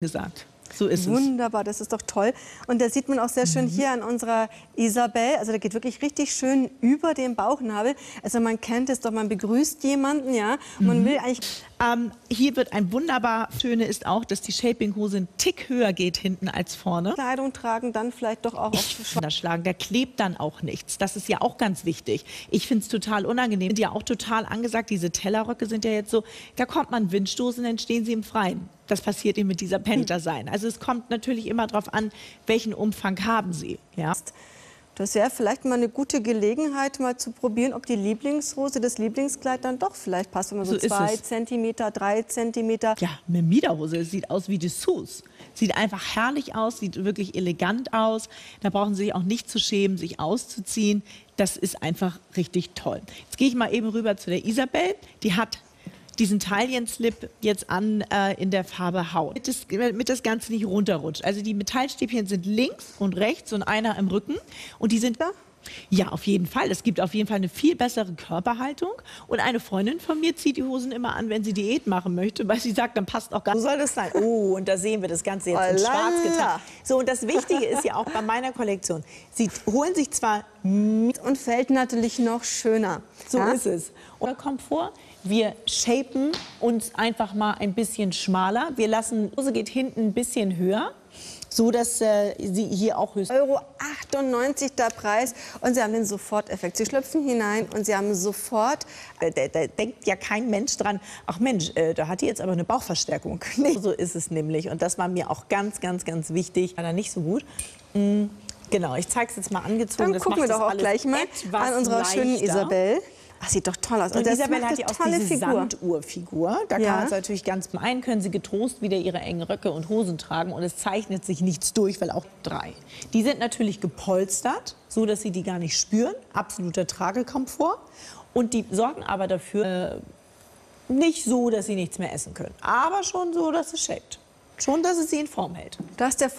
gesagt. So ist es. Wunderbar, das ist doch toll. Und da sieht man auch sehr schön Mhm. hier an unserer Isabel, also da geht wirklich richtig schön über den Bauchnabel. Also man kennt es doch, man begrüßt jemanden, ja, und Mhm. man will eigentlich Ähm, hier wird ein wunderbar Schöne ist auch, dass die Shaping-Hose ein Tick höher geht hinten als vorne. Kleidung tragen, dann vielleicht doch auch auf Das schlagen, der klebt dann auch nichts. Das ist ja auch ganz wichtig. Ich finde es total unangenehm. Sind ja auch total angesagt. Diese Tellerröcke sind ja jetzt so, da kommt man Windstoßen, dann stehen sie im Freien. Das passiert eben mit dieser Penta-Sein. Also es kommt natürlich immer darauf an, welchen Umfang haben sie. Ja? Das wäre vielleicht mal eine gute Gelegenheit, mal zu probieren, ob die Lieblingshose, das Lieblingskleid dann doch vielleicht passt. Wenn man so, So zwei. Zentimeter, drei Zentimeter. Ja, eine Miederhose. Sieht aus wie Dessous. Sieht einfach herrlich aus, sieht wirklich elegant aus. Da brauchen Sie sich auch nicht zu schämen, sich auszuziehen. Das ist einfach richtig toll. Jetzt gehe ich mal eben rüber zu der Isabel. Die hat diesen Taillenslip jetzt an äh, in der Farbe Haut. Damit das, damit das Ganze nicht runterrutscht. Also die Metallstäbchen sind links und rechts und einer im Rücken. Und die sind... Ja, auf jeden Fall. Es gibt auf jeden Fall eine viel bessere Körperhaltung. Und eine Freundin von mir zieht die Hosen immer an, wenn sie Diät machen möchte, weil sie sagt, dann passt auch gar So soll das sein. Oh, und da sehen wir das Ganze jetzt in schwarz getan. So, und das Wichtige ist ja auch bei meiner Kollektion. Sie holen sich zwar, Und fällt natürlich noch schöner. so ja? ist es. Und Komfort. Wir shapen uns einfach mal ein bisschen schmaler. Wir lassen, die Hose geht hinten ein bisschen höher, so dass äh, sie hier auch höchst Euro 98 der Preis und Sie haben den Soforteffekt. Sie schlüpfen hinein und Sie haben sofort Da, da, da denkt ja kein Mensch dran, ach Mensch, äh, da hat die jetzt aber eine Bauchverstärkung. Nee, so ist es nämlich. Und das war mir auch ganz, ganz, ganz wichtig. War da nicht so gut. Mm, Genau, ich zeige es jetzt mal angezogen. Dann das gucken wir doch auch gleich mal an unserer schönen leichter. Isabel. Ach, sieht doch toll aus. Und das Isabel macht hat ja eine auch diese Figur. Sanduhrfigur. Da Ja. kann man es natürlich ganz einen können sie getrost wieder ihre engen Röcke und Hosen tragen und es zeichnet sich nichts durch, weil auch drei. Die sind natürlich gepolstert, so dass sie die gar nicht spüren. Absoluter Tragekomfort. Und die sorgen aber dafür äh, nicht so, dass sie nichts mehr essen können, aber schon so, dass es shaped. Schon, dass es sie in Form hält. Da ist der